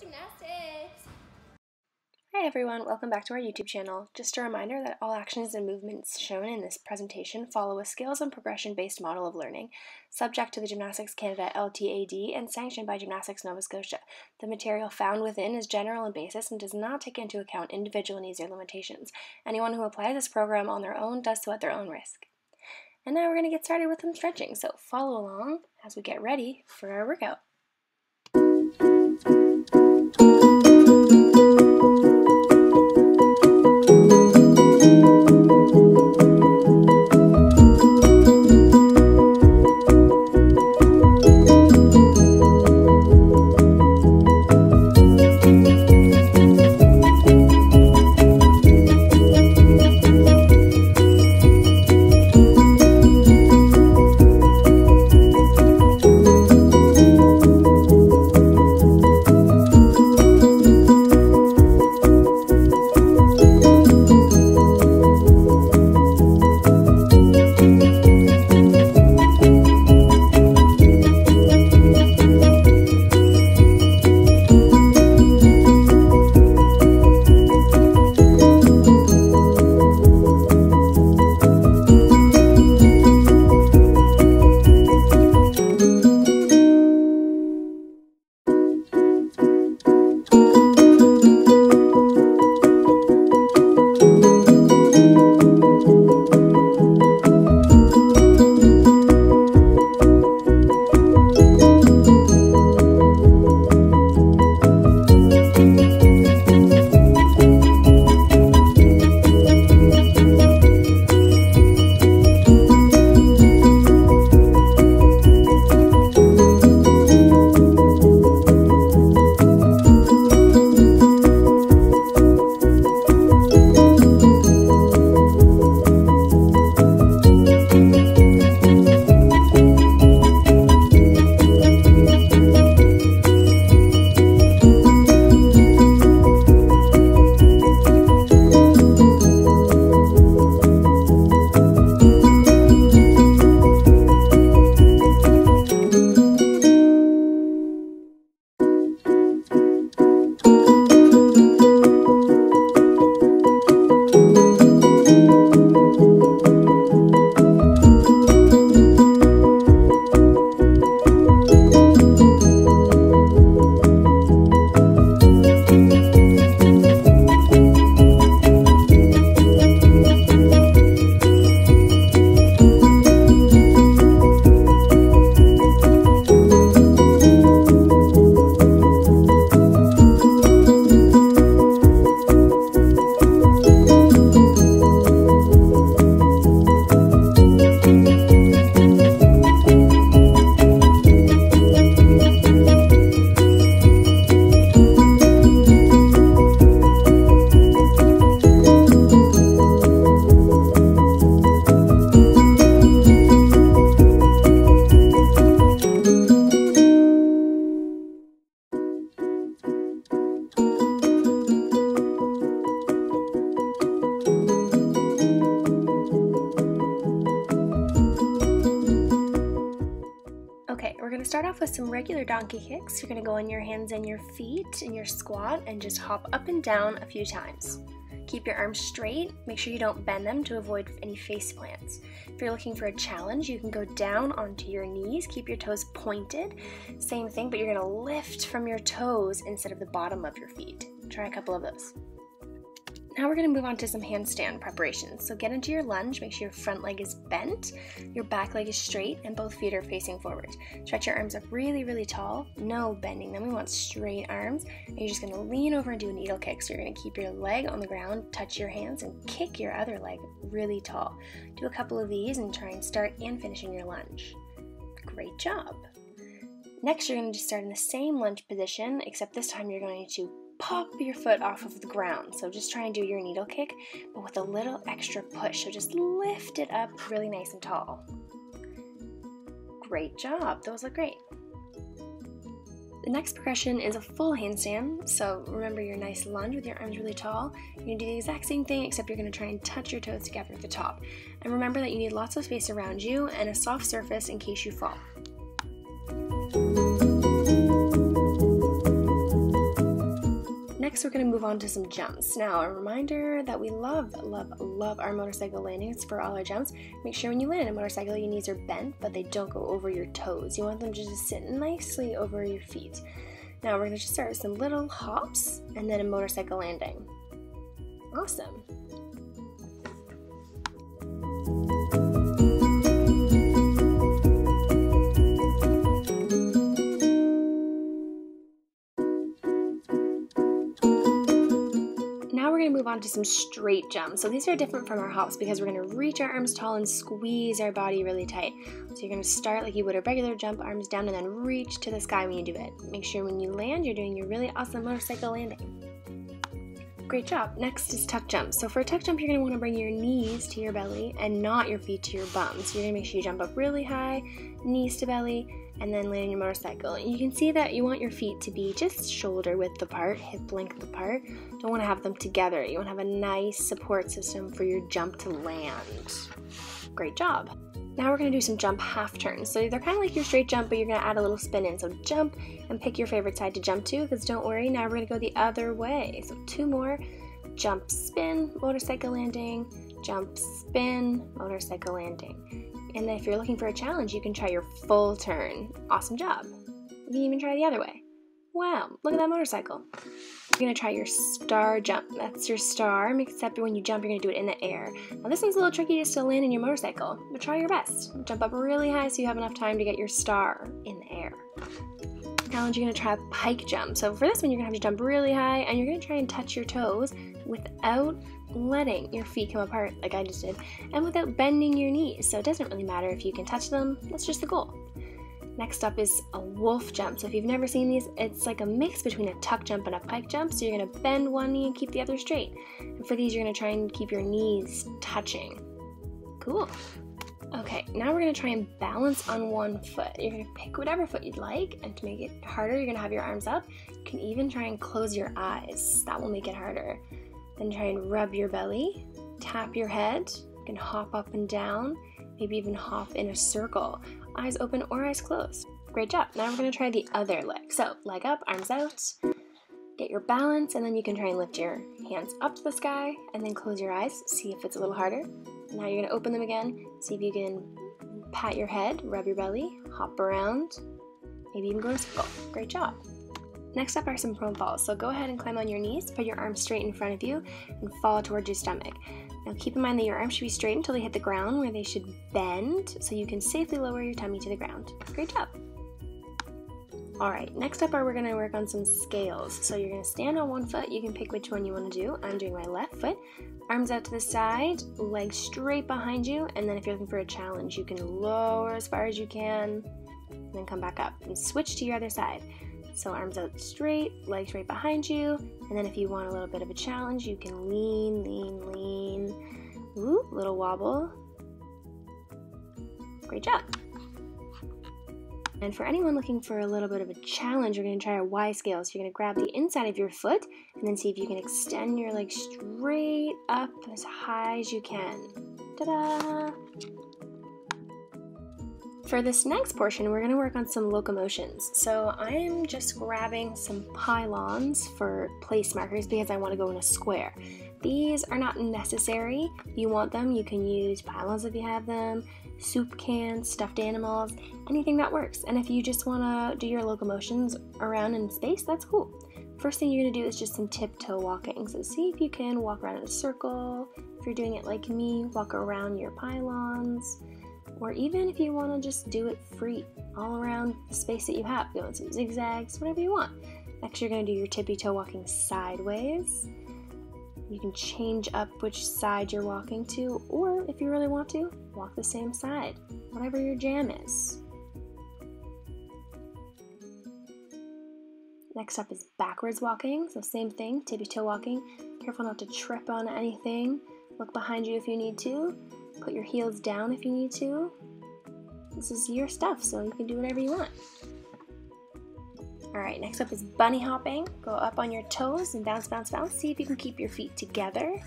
Gymnastics! Hi everyone, welcome back to our YouTube channel. Just a reminder that all actions and movements shown in this presentation follow a skills and progression based model of learning, subject to the Gymnastics Canada LTAD and sanctioned by Gymnastics Nova Scotia. The material found within is general in basis and does not take into account individual needs or limitations. Anyone who applies this program on their own does so at their own risk. And now we're going to get started with some stretching, so follow along as we get ready for our workout. Donkey kicks. You're to go on your hands and your feet in your squat and just hop up and down a few times. Keep your arms straight. Make sure you don't bend them to avoid any face plants. If you're looking for a challenge, you can go down onto your knees. Keep your toes pointed. Same thing, but you're to lift from your toes instead of the bottom of your feet. Try a couple of those. Now we're going to move on to some handstand preparations. So get into your lunge, make sure your front leg is bent, your back leg is straight, and both feet are facing forward. Stretch your arms up really, really tall, no bending them. We want straight arms. And you're just going to lean over and do a needle kick. So you're going to keep your leg on the ground, touch your hands, and kick your other leg really tall. Do a couple of these and try and start and finish in your lunge. Great job. Next, you're going to just start in the same lunge position, except this time you're going to pop your foot off of the ground. So just try and do your needle kick, but with a little extra push. So just lift it up really nice and tall. Great job. Those look great. The next progression is a full handstand. So remember your nice lunge with your arms really tall. You're gonna do the exact same thing, except you're gonna try and touch your toes together at the top. And remember that you need lots of space around you and a soft surface in case you fall. Next we're going to move on to some jumps. Now, a reminder that we love, love, love our motorcycle landings for all our jumps. Make sure when you land a motorcycle, your knees are bent, but they don't go over your toes. You want them just to just sit nicely over your feet. Now we're going to just start with some little hops and then a motorcycle landing. Awesome. On to some straight jumps. So these are different from our hops because we're to reach our arms tall and squeeze our body really tight. So you're to start like you would a regular jump, arms down, and then reach to the sky when you do it. Make sure when you land, you're doing your really awesome motorcycle landing. Great job. Next is tuck jump. So for a tuck jump, you're want to bring your knees to your belly and not your feet to your bum. So you're to make sure you jump up really high, knees to belly, and then land your motorcycle. You can see that you want your feet to be just shoulder width apart, hip length apart. Don't want to have them together. You want to have a nice support system for your jump to land. Great job. Now we're to do some jump half turns. So they're kind of like your straight jump, but you're to add a little spin in. So jump and pick your favorite side to jump to, because don't worry, now we're to go the other way. So two more, jump, spin, motorcycle landing, jump, spin, motorcycle landing. And if you're looking for a challenge, you can try your full turn. Awesome job. You can even try the other way. Wow, look at that motorcycle. You're gonna try your star jump. That's your star, except when you jump, you're gonna do it in the air. Now this one's a little tricky to still land in your motorcycle, but try your best. Jump up really high so you have enough time to get your star in the air. Challenge, you're gonna try a pike jump. So for this one, you're gonna have to jump really high and you're gonna try and touch your toes without letting your feet come apart like I just did, and without bending your knees. So it doesn't really matter if you can touch them, that's just the goal. Next up is a wolf jump. So if you've never seen these, it's like a mix between a tuck jump and a pike jump. So you're gonna bend one knee and keep the other straight. And for these, you're gonna try and keep your knees touching. Cool. Okay, now we're gonna try and balance on one foot. You're gonna pick whatever foot you'd like, and to make it harder, you're gonna have your arms up. You can even try and close your eyes. That will make it harder. Then try and rub your belly, tap your head. You can hop up and down, maybe even hop in a circle, eyes open or eyes closed. Great job. Now we're going to try the other leg. So, leg up, arms out. Get your balance, and then you can try and lift your hands up to the sky and then close your eyes. See if it's a little harder. Now you're going to open them again. See if you can pat your head, rub your belly, hop around, maybe even go to circle. Great job. Next up are some prone falls. So go ahead and climb on your knees, put your arms straight in front of you, and fall towards your stomach. Now keep in mind that your arms should be straight until they hit the ground where they should bend so you can safely lower your tummy to the ground. Great job! Alright, next up are we're going to work on some scales. So you're to stand on one foot, you can pick which one you want to do. I'm doing my left foot. Arms out to the side, legs straight behind you, and then if you're looking for a challenge, you can lower as far as you can, and then come back up. And switch to your other side. So arms out straight, legs right behind you. And then if you want a little bit of a challenge, you can lean, lean, lean. Ooh, little wobble. Great job. And for anyone looking for a little bit of a challenge, you're going to try a Y scale. So you're going to grab the inside of your foot and then see if you can extend your leg straight up as high as you can. Ta-da! For this next portion, we're going to work on some locomotions. So I'm just grabbing some pylons for place markers because I want to go in a square. These are not necessary. If you want them, you can use pylons if you have them, soup cans, stuffed animals, anything that works. And if you just want to do your locomotions around in space, that's cool. First thing you're going to do is just some tiptoe walking. So see if you can walk around in a circle. If you're doing it like me, walk around your pylons or even if you want to just do it free all around the space that you have, going some zigzags, whatever you want. Next, you're going to do your tippy toe walking sideways. You can change up which side you're walking to, or if you really want to, walk the same side, whatever your jam is. Next up is backwards walking, so same thing, tippy toe walking. Careful not to trip on anything. Look behind you if you need to. Put your heels down if you need to. This is your stuff, so you can do whatever you want. Alright, next up is bunny hopping. Go up on your toes and bounce, bounce, bounce. See if you can keep your feet together.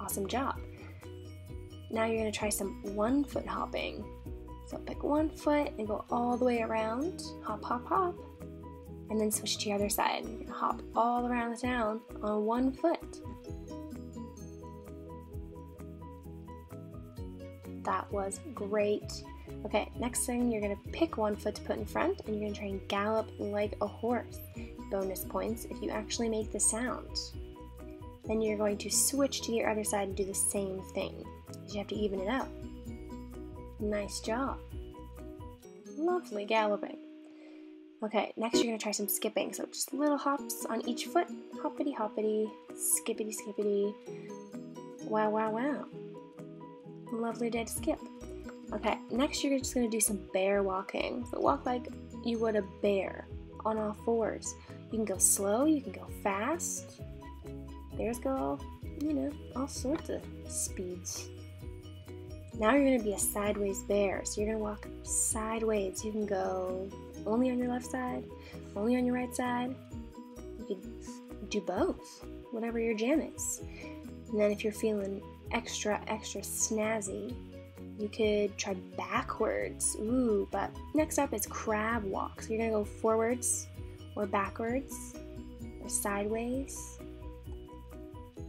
Awesome job. Now you're to try some one foot hopping. So pick one foot and go all the way around. Hop, hop, hop. and then switch to the other side. Gonna hop all around the town on one foot. That was great. Okay, next thing you're gonna pick one foot to put in front and you're gonna try and gallop like a horse. Bonus points if you actually make the sound. Then you're going to switch to your other side and do the same thing. You have to even it out. Nice job. Lovely galloping. Okay, next you're gonna try some skipping. So just little hops on each foot. Hoppity hoppity, skippity skippity. Wow, wow, wow. Lovely day to skip. Okay, next you're just gonna do some bear walking. So walk like you would a bear on all fours. You can go slow, you can go fast. Bears go, you know, all sorts of speeds. Now you're gonna be a sideways bear. So you're gonna walk sideways. You can go only on your left side, only on your right side. You can do both, whatever your jam is. And then if you're feeling extra, extra snazzy, you could try backwards. Ooh, but next up is crab walk. So you're gonna go forwards or backwards or sideways.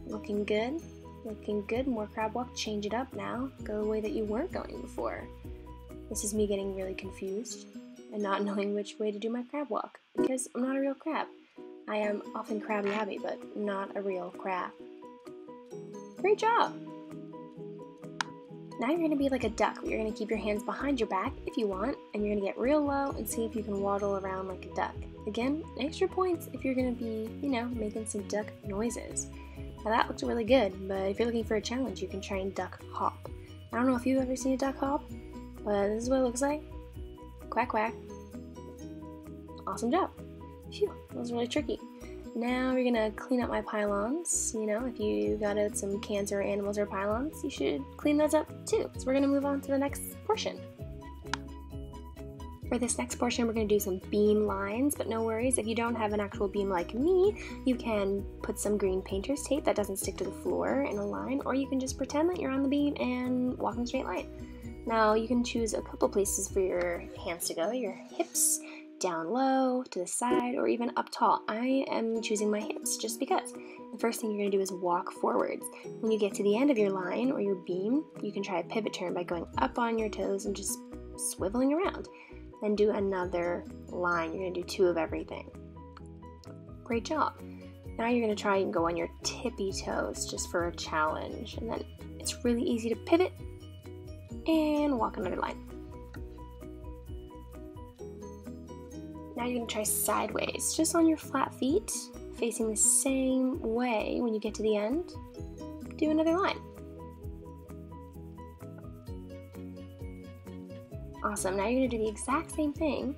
Looking good. Looking good. More crab walk. Change it up now. Go the way that you weren't going before. This is me getting really confused and not knowing which way to do my crab walk because I'm not a real crab. I am often crabby abby, but not a real crab. Great job! Now you're going to be like a duck. but You're going to keep your hands behind your back if you want, and you're going to get real low and see if you can waddle around like a duck. Again, extra points if you're going to be, you know, making some duck noises. Now that looks really good, but if you're looking for a challenge, you can try and duck hop. I don't know if you've ever seen a duck hop, but this is what it looks like. Quack quack. Awesome job. Phew, that was really tricky. Now we're gonna clean up my pylons. You know, if you got out some cancer animals or pylons, you should clean those up too. So we're gonna move on to the next portion. For this next portion, we're going to do some beam lines, but no worries, if you don't have an actual beam like me, you can put some green painter's tape that doesn't stick to the floor in a line, or you can just pretend that you're on the beam and walk in a straight line. Now, you can choose a couple places for your hands to go, your hips, down low, to the side, or even up tall. I am choosing my hips just because. The first thing you're going to do is walk forwards. When you get to the end of your line or your beam, you can try a pivot turn by going up on your toes and just swiveling around. Then do another line. You're going to do two of everything. Great job. Now you're going to try and go on your tippy toes just for a challenge. And then it's really easy to pivot and walk another line. Now you're to try sideways, just on your flat feet, facing the same way when you get to the end. Do another line. Awesome. Now you're to do the exact same thing,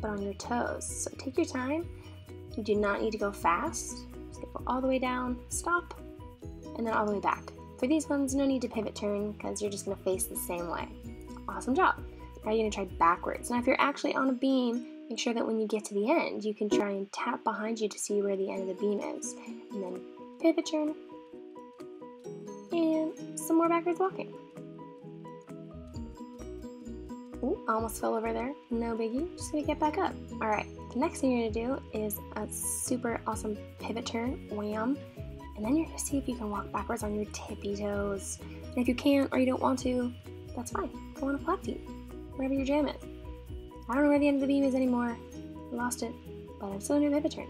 but on your toes. So take your time. You do not need to go fast. Just go all the way down, stop, and then all the way back. For these ones, no need to pivot turn because you're just to face the same way. Awesome job. Now you're to try backwards. Now if you're actually on a beam, make sure that when you get to the end, you can try and tap behind you to see where the end of the beam is. And then pivot turn, and some more backwards walking. Ooh, almost fell over there. No biggie. Just gonna get back up. All right. The next thing you're gonna do is a super awesome pivot turn, wham, and then you're gonna see if you can walk backwards on your tippy toes. And if you can't or you don't want to, that's fine. Go on a flat feet, wherever your jam is. I don't know where the end of the beam is anymore. I lost it, but I'm still gonna do a pivot turn.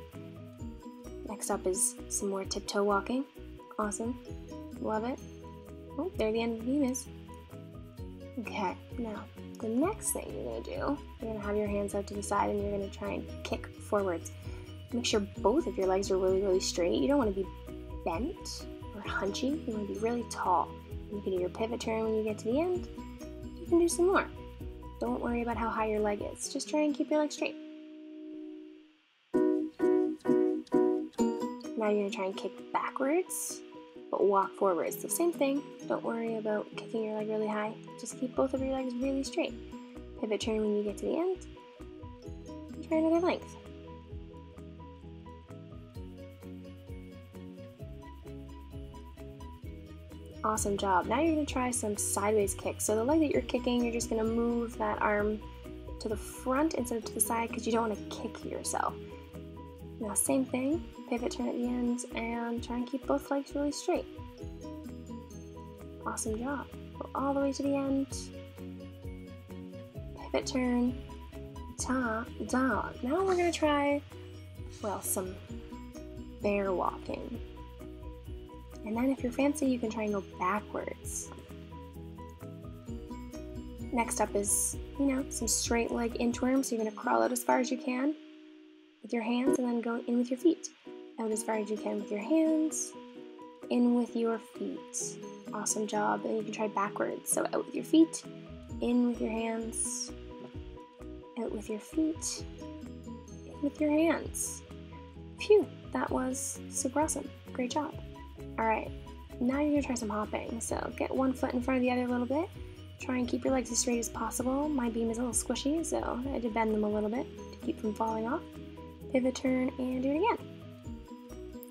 Next up is some more tiptoe walking. Awesome. Love it. Oh, there the end of the beam is. Okay, now the next thing you're to do, you're to have your hands out to the side and you're to try and kick forwards. Make sure both of your legs are really, really straight. You don't want to be bent or hunchy. You want to be really tall. You can do your pivot turn when you get to the end. You can do some more. Don't worry about how high your leg is. Just try and keep your leg straight. Now you're to try and kick backwards but walk forwards. The same thing. Don't worry about kicking your leg really high. Just keep both of your legs really straight. Pivot turn when you get to the end. Try another length. Awesome job. Now you're to try some sideways kicks. So the leg that you're kicking, you're just to move that arm to the front instead of to the side because you don't want to kick yourself. Now same thing, pivot turn at the ends and try and keep both legs really straight. Awesome job. Go all the way to the end. Pivot turn, ta, down. Now we're gonna try, well, some bear walking. And then if you're fancy, you can try and go backwards. Next up is, you know, some straight leg inchworms. So you're gonna crawl out as far as you can with your hands and then go in with your feet. Out as far as you can with your hands, in with your feet. Awesome job. And you can try backwards. So out with your feet, in with your hands, out with your feet, in with your hands. Phew, that was super awesome. Great job. All right, now you're gonna try some hopping. So get one foot in front of the other a little bit. Try and keep your legs as straight as possible. My beam is a little squishy, so I had to bend them a little bit to keep from falling off. Pivot turn and do it again.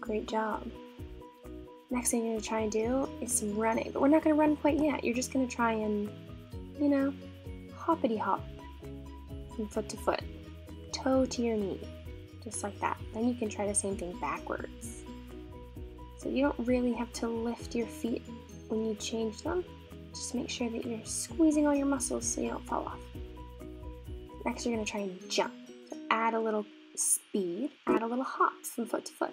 Great job. Next thing you're gonna try and do is some running, but we're not gonna run quite yet. You're just gonna try and, you know, hoppity hop from foot to foot, toe to your knee, just like that. Then you can try the same thing backwards. So you don't really have to lift your feet when you change them. Just make sure that you're squeezing all your muscles so you don't fall off. Next, you're gonna try and jump. So add a little speed, add a little hop from foot to foot.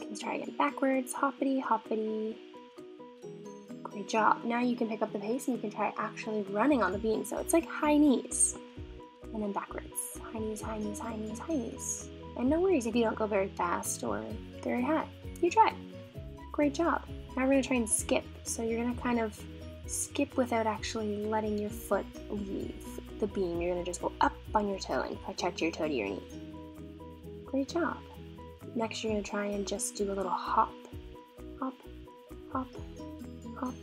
Let's try again. Backwards, hoppity, hoppity. Great job. Now you can pick up the pace and you can try actually running on the beam. So it's like high knees. And then backwards. High knees, high knees, high knees, high knees. And no worries if you don't go very fast or very high. You try. Great job. Now we're gonna try and skip. So you're gonna kind of skip without actually letting your foot leave the beam. You're gonna just go up on your toe and touch your toe to your knee. Great job. Next, you're gonna try and just do a little hop, hop, hop, hop.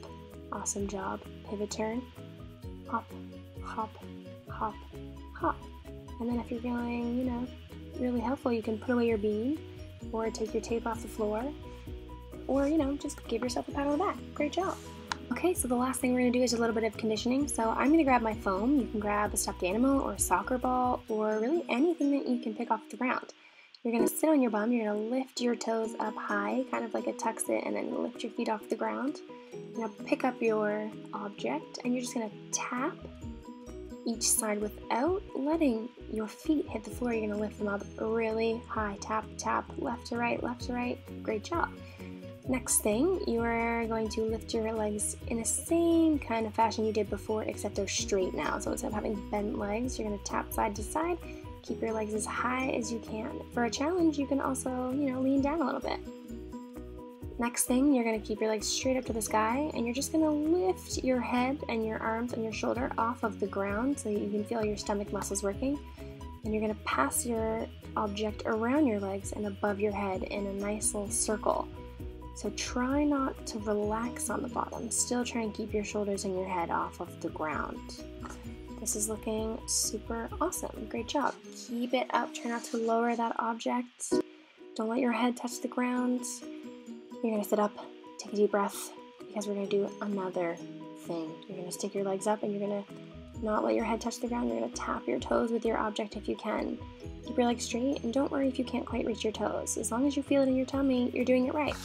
Awesome job. Pivot turn, hop, hop, hop, hop. And then if you're feeling, you know, really helpful, you can put away your beam or take your tape off the floor or, you know, just give yourself a pat on the back. Great job. Okay, so the last thing we're gonna do is a little bit of conditioning. So I'm gonna grab my foam. You can grab a stuffed animal or a soccer ball or really anything that you can pick off the ground. You're gonna sit on your bum, you're gonna lift your toes up high, kind of like a tuck sit, and then lift your feet off the ground. You're gonna pick up your object and you're just gonna tap each side without letting your feet hit the floor. You're gonna lift them up really high. Tap, tap, left to right, left to right. Great job. Next thing, you are going to lift your legs in the same kind of fashion you did before, except they're straight now. So instead of having bent legs, you're going to tap side to side. Keep your legs as high as you can. For a challenge, you can also, you know, lean down a little bit. Next thing, you're going to keep your legs straight up to the sky and you're just going to lift your head and your arms and your shoulder off of the ground so you can feel your stomach muscles working. And you're going to pass your object around your legs and above your head in a nice little circle. So try not to relax on the bottom. Still try and keep your shoulders and your head off of the ground. This is looking super awesome. Great job. Keep it up. Try not to lower that object. Don't let your head touch the ground. You're gonna sit up, take a deep breath, because we're gonna do another thing. You're gonna stick your legs up and you're gonna not let your head touch the ground. You're gonna tap your toes with your object if you can. Keep your legs straight and don't worry if you can't quite reach your toes. As long as you feel it in your tummy, you're doing it right.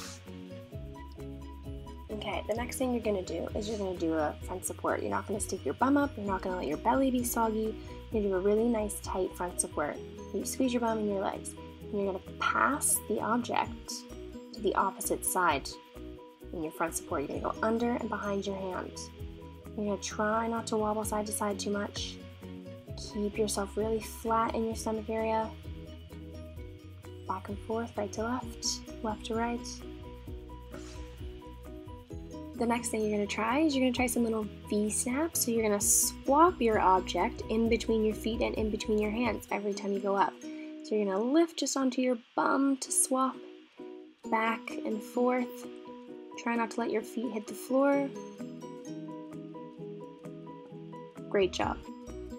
Okay, the next thing you're gonna do is you're gonna do a front support. You're not gonna stick your bum up, you're not gonna let your belly be soggy. You're gonna do a really nice tight front support. You squeeze your bum and your legs. And you're gonna pass the object to the opposite side in your front support. You're gonna go under and behind your hand. You're gonna try not to wobble side to side too much. Keep yourself really flat in your stomach area. Back and forth, right to left, left to right the next thing you're going to try is you're going to try some little V snaps. So you're going to swap your object in between your feet and in between your hands every time you go up. So you're going to lift just onto your bum to swap back and forth. Try not to let your feet hit the floor. Great job.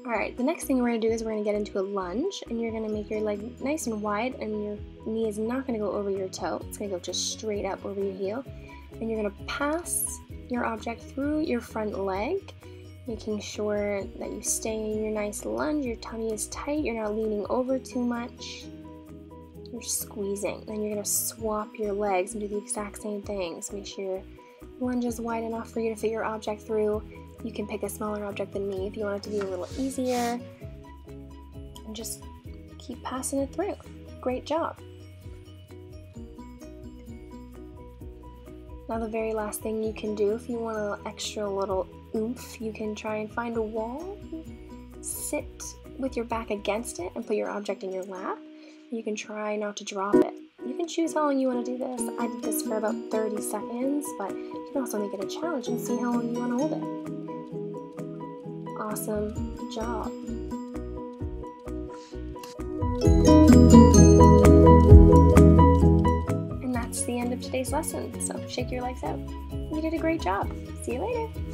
Alright, the next thing we're to do is we're going to get into a lunge and you're going to make your leg nice and wide and your knee is not going to go over your toe. It's to go just straight up over your heel and you're to pass your object through your front leg, making sure that you stay in your nice lunge, your tummy is tight, you're not leaning over too much. you're squeezing. Then you're gonna swap your legs and do the exact same thing. So make sure your lunge is wide enough for you to fit your object through. You can pick a smaller object than me if you want it to be a little easier. And just keep passing it through. Great job. Now the very last thing you can do if you want an extra little oomph, you can try and find a wall, sit with your back against it and put your object in your lap. You can try not to drop it. You can choose how long you want to do this. I did this for about 30 seconds, but you can also make it a challenge and see how long you want to hold it. Awesome job. Today's lesson, so shake your legs out. You did a great job. See you later.